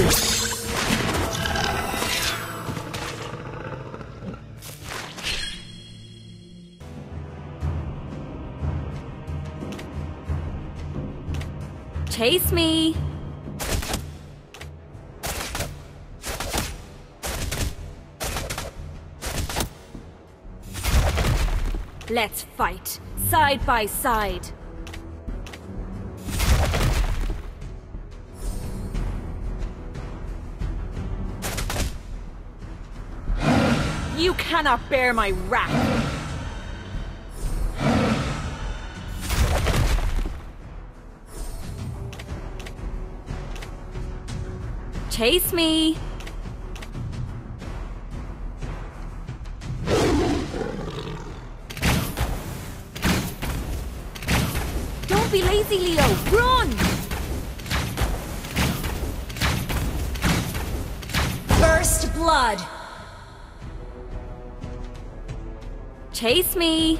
Chase me! Let's fight, side by side. You cannot bear my wrath! Chase me! Don't be lazy, Leo! Run! First blood. Chase me!